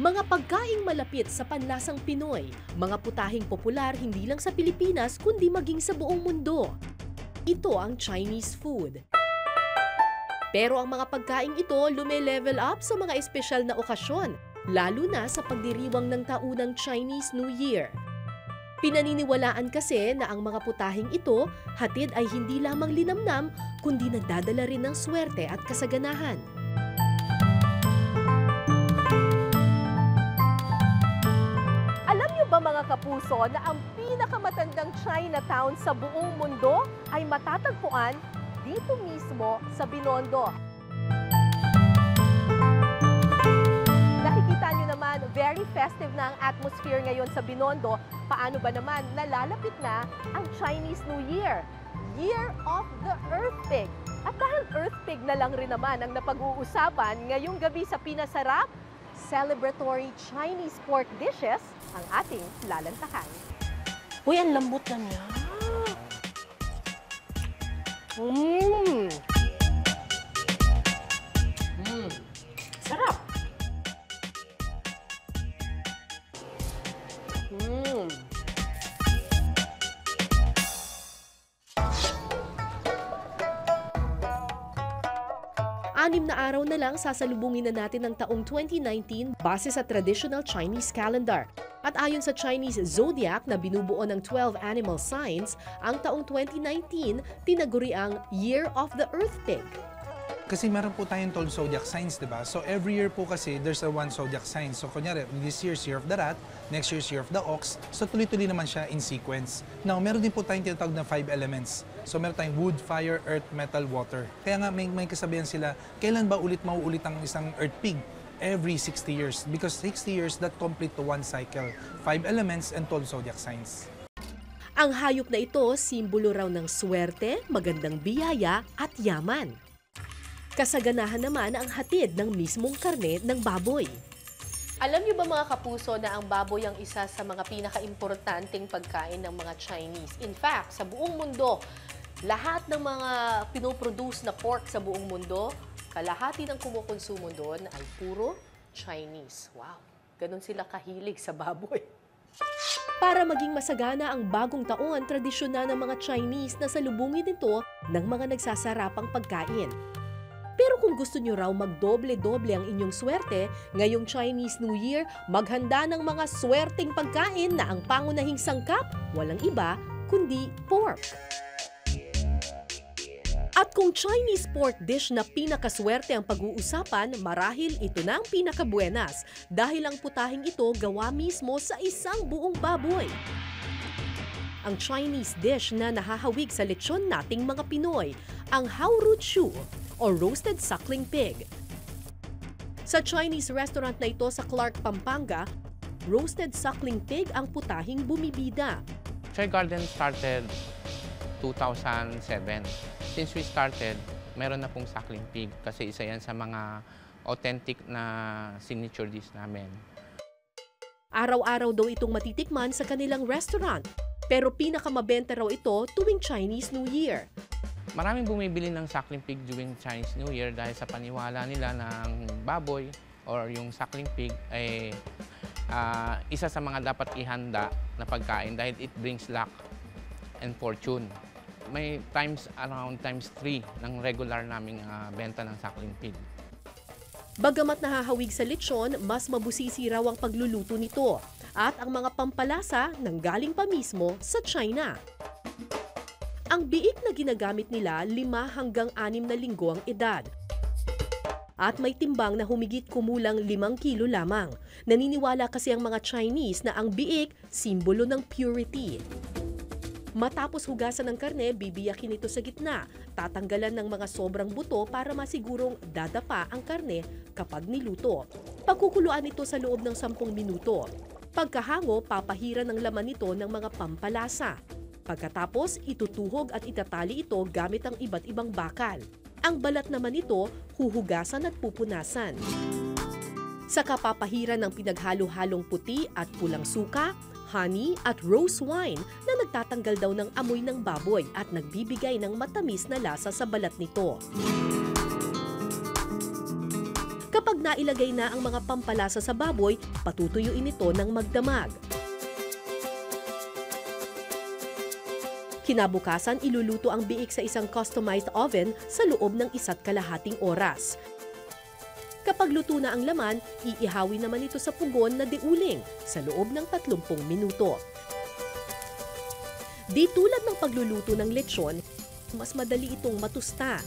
Mga pagkaing malapit sa panlasang Pinoy, mga putahing popular hindi lang sa Pilipinas kundi maging sa buong mundo. Ito ang Chinese food. Pero ang mga pagkaing ito lume-level up sa mga espesyal na okasyon, lalo na sa pagdiriwang ng taunang Chinese New Year. Pinaniniwalaan kasi na ang mga putahing ito hatid ay hindi lamang linamnam kundi nagdadala rin ng swerte at kasaganahan. Kapuso na ang pinakamatandang Chinatown sa buong mundo ay matatagpuan dito mismo sa Binondo. Nakikita niyo naman, very festive na ang atmosphere ngayon sa Binondo. Paano ba naman nalalapit na ang Chinese New Year? Year of the Earth Pig. At dahil Earth Pig na lang rin naman ang napag-uusapan ngayong gabi sa Pinasarap, celebratory Chinese pork dishes ang ating lalantakan. Uy, ang lambot na niya. Mmm! Mmm! Sarap! Anim na araw na lang sasalubungin na natin ang taong 2019 base sa traditional Chinese calendar. At ayon sa Chinese zodiac na binubuo ng 12 animal signs, ang taong 2019 tinaguri ang Year of the Earth Pig. Kasi meron po tayong 12 zodiac signs, di ba? So every year po kasi there's a one zodiac sign. So kunyari, this year's year of the rat, next year's year of the ox. So tuloy-tuloy naman siya in sequence. Now, meron din po tayong tinatawag na five elements. So meron tayong wood, fire, earth, metal, water. Kaya nga may, may kasabihan sila, kailan ba ulit mauulit ang isang earth pig? Every 60 years. Because 60 years, that complete to one cycle. Five elements and 12 zodiac signs. Ang hayop na ito, simbolo raw ng swerte, magandang biyaya at yaman. Kasaganahan naman ang hatid ng mismong karne ng baboy. Alam niyo ba mga kapuso na ang baboy ang isa sa mga pinakaimportanteng pagkain ng mga Chinese? In fact, sa buong mundo, lahat ng mga pinoproduce na pork sa buong mundo, kalahati ng kumukonsumo doon ay puro Chinese. Wow, ganun sila kahilig sa baboy. Para maging masagana ang bagong taon, tradisyon na ng mga Chinese na salubungin ito ng mga nagsasarapang pagkain. Pero kung gusto nyo raw magdoble-doble ang inyong swerte, ngayong Chinese New Year, maghanda ng mga swerteng pagkain na ang pangunahing sangkap, walang iba, kundi pork. At kung Chinese pork dish na pinakaswerte ang pag-uusapan, marahil ito na ang pinakabuenas dahil ang putahing ito gawa mismo sa isang buong baboy ang Chinese dish na nahahawig sa lechon nating mga Pinoy, ang Hauruchu o roasted suckling pig. Sa Chinese restaurant na ito sa Clark, Pampanga, roasted suckling pig ang putahing bumibida. Chai Garden started 2007. Since we started, meron na pong suckling pig kasi isa yan sa mga authentic na signature dish namin. Araw-araw daw itong matitikman sa kanilang restaurant. Pero pinakamabenta raw ito tuwing Chinese New Year. Maraming bumibili ng suckling pig during Chinese New Year dahil sa paniwala nila ng baboy or yung suckling pig ay uh, isa sa mga dapat ihanda na pagkain dahil it brings luck and fortune. May times around times 3 ng regular naming uh, benta ng suckling pig. Bagamat nahahawig sa lechon, mas mabusisi raw ang pagluluto nito at ang mga pampalasa nang galing pa mismo sa China. Ang biik na ginagamit nila lima hanggang anim na linggo ang edad. At may timbang na humigit kumulang limang kilo lamang. Naniniwala kasi ang mga Chinese na ang biik simbolo ng purity. Matapos hugasan ng karne, bibiyakin ito sa gitna. Tatanggalan ng mga sobrang buto para masigurong dadapa ang karne kapag niluto. Pagkukuluan ito sa loob ng 10 minuto. Pagkahango, papahiran ng laman nito ng mga pampalasa. Pagkatapos, itutuhog at itatali ito gamit ang iba't ibang bakal. Ang balat naman nito, huhugasan at pupunasan. Sa kapapahiran ng pinaghalo-halong puti at pulang suka, honey at rose wine na nagtatanggal daw ng amoy ng baboy at nagbibigay ng matamis na lasa sa balat nito. Kapag nailagay na ang mga pampalasa sa baboy, patutuyuin ito ng magdamag. Kinabukasan, iluluto ang biik sa isang customized oven sa loob ng isa't kalahating oras. Kapag luto na ang laman, iihawin naman ito sa pugon na diuling sa loob ng 30 minuto. Di tulad ng pagluluto ng lechon, mas madali itong matusta.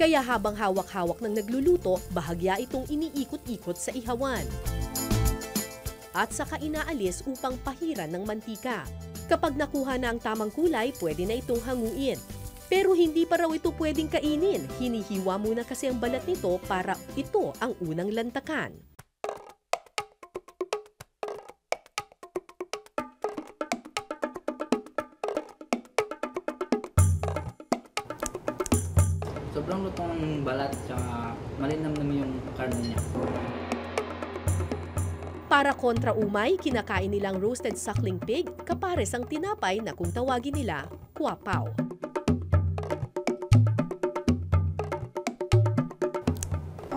Kaya habang hawak-hawak ng nagluluto, bahagya itong iniikot-ikot sa ihawan. At saka inaalis upang pahiran ng mantika. Kapag nakuha na ang tamang kulay, pwede na itong hanguin. Pero hindi pa raw ito pwedeng kainin. Hinihiwa muna kasi ang balat nito para ito ang unang lantakan. Sobrang lutong ng balat, tsaka malinam naman yung karne niya. Para kontra umay, kinakain nilang roasted suckling pig, kapares ang tinapay na kung tawagin nila, kuwapaw.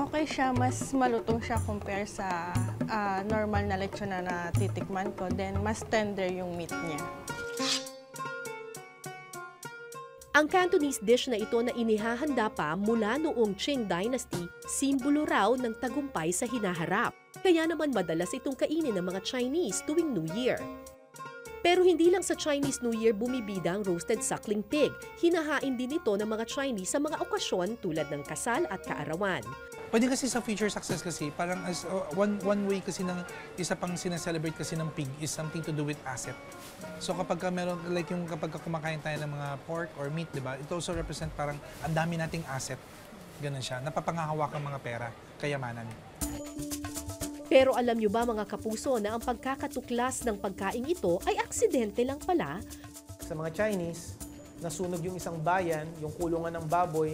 Okay siya, mas malutong siya compare sa ah, normal na lechon na natitikman ko. Then, mas tender yung meat niya. Ang Cantonese dish na ito na inihahanda pa mula noong Qing Dynasty, simbolo raw ng tagumpay sa hinaharap. Kaya naman madalas itong kainin ng mga Chinese tuwing New Year. Pero hindi lang sa Chinese New Year bumibida ang roasted suckling pig. Hinahain din ito ng mga Chinese sa mga okasyon tulad ng kasal at kaarawan. Pwede kasi sa future success kasi, parang as, uh, one, one way kasi ng isa pang sinaselebrate kasi ng pig is something to do with asset. So kapag ka meron, like yung kapag ka kumakain tayo ng mga pork or meat, di ba? It also represent parang ang dami nating asset. Ganun siya. Napapangahawak ang mga pera, kayamanan. Pero alam nyo ba mga kapuso na ang pagkakatuklas ng pagkain ito ay aksidente lang pala? Sa mga Chinese, nasunog yung isang bayan, yung kulungan ng baboy,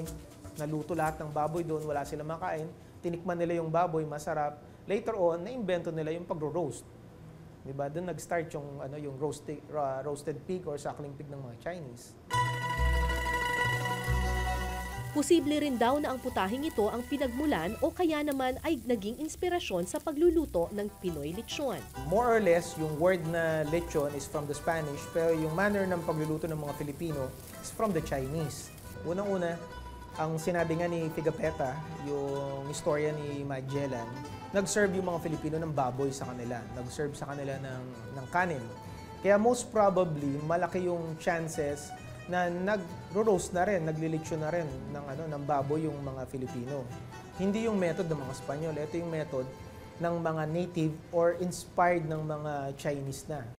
naluto lahat ng baboy doon, wala silang makain, tinikman nila yung baboy, masarap. Later on, naimbento nila yung pagro-roast. Di ba? Doon nag-start yung, ano, yung roasted, ra- roasted pig or suckling pig ng mga Chinese. Posible rin daw na ang putahing ito ang pinagmulan o kaya naman ay naging inspirasyon sa pagluluto ng Pinoy lechon. More or less, yung word na lechon is from the Spanish, pero yung manner ng pagluluto ng mga Filipino is from the Chinese. Unang-una, ang sinabi nga ni Figapeta, yung istorya ni Magellan, nag-serve yung mga Filipino ng baboy sa kanila. Nag-serve sa kanila ng, ng kanin. Kaya most probably, malaki yung chances na nag-roast na rin, naglilitsyo na rin ng, ano, ng baboy yung mga Filipino. Hindi yung method ng mga Espanyol. Ito yung method ng mga native or inspired ng mga Chinese na.